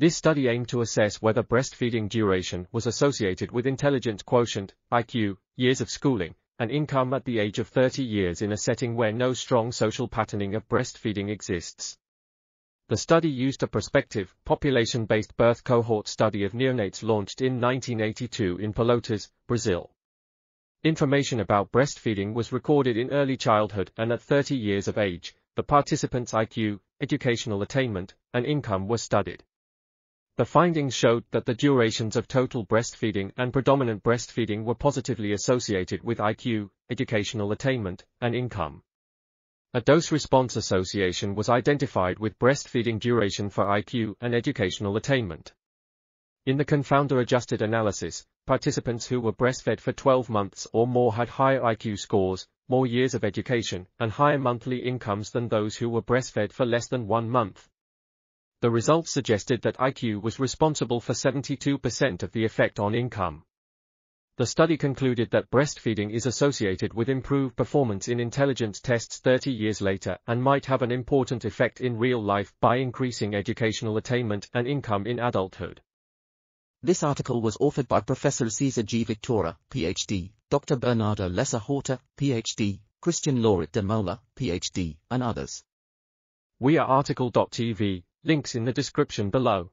This study aimed to assess whether breastfeeding duration was associated with intelligence quotient, IQ, years of schooling, and income at the age of 30 years in a setting where no strong social patterning of breastfeeding exists. The study used a prospective, population-based birth cohort study of neonates launched in 1982 in Pelotas, Brazil. Information about breastfeeding was recorded in early childhood and at 30 years of age, the participants' IQ, educational attainment, and income were studied. The findings showed that the durations of total breastfeeding and predominant breastfeeding were positively associated with IQ, educational attainment, and income. A dose-response association was identified with breastfeeding duration for IQ and educational attainment. In the confounder-adjusted analysis, participants who were breastfed for 12 months or more had higher IQ scores, more years of education, and higher monthly incomes than those who were breastfed for less than one month. The results suggested that IQ was responsible for 72% of the effect on income. The study concluded that breastfeeding is associated with improved performance in intelligence tests 30 years later and might have an important effect in real life by increasing educational attainment and income in adulthood. This article was authored by Professor Cesar G. Victora, PhD, Dr. Bernardo Lessa Horta, PhD, Christian Loret de Mola, PhD, and others. We are RTCL.TV, links in the description below.